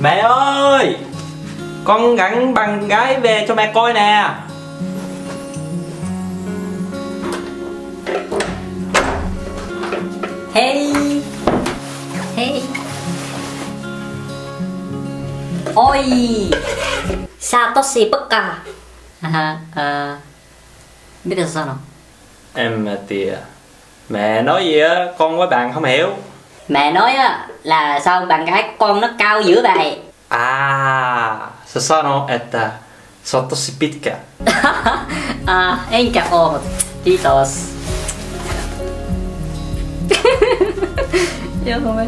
Mẹ ơi! Con gắn bằng gái về cho mẹ coi nè. Hey. Hey. Ôi. Satoshi bất cả à, à, Biết được sao nào? Em mà tìa. Mẹ nói gì á? Con với bạn không hiểu Mẹ nói á là sao bạn gái của con nó cao dữ vậy À Sono että Sottosi pitkä À enkä oo Kiitos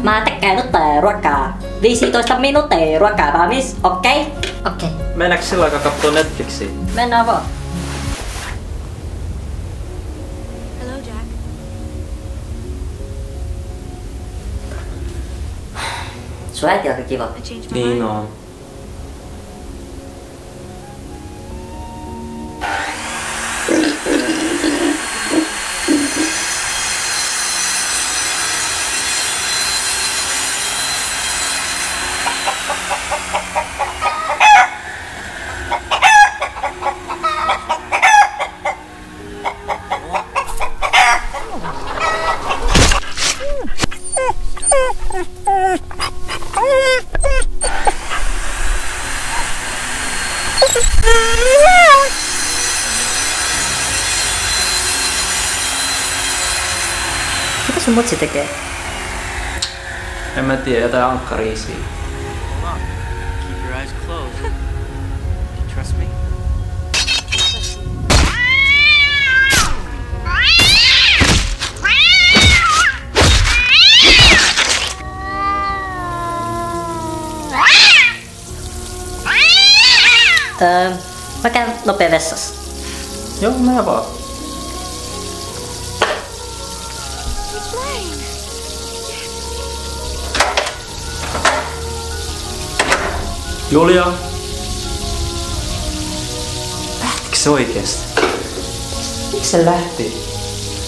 Mà tất cả nó tệ ruokaa 15 minuuttia ruokaa valmis, okei? Okay? Okei. Okay. Mennäänkö sillä aikaa katsoa Netflixiä? Mennään vaan. Swag, jak give up. Mitä sun mutsi tekee? En mä tiedä, jotain ankkariisiä Hold. Keep your eyes closed. Öö, mä käyn nopea vessassa. Joo, mä vaan Julia Lähtikö se oikeesti? Miksi se lähti?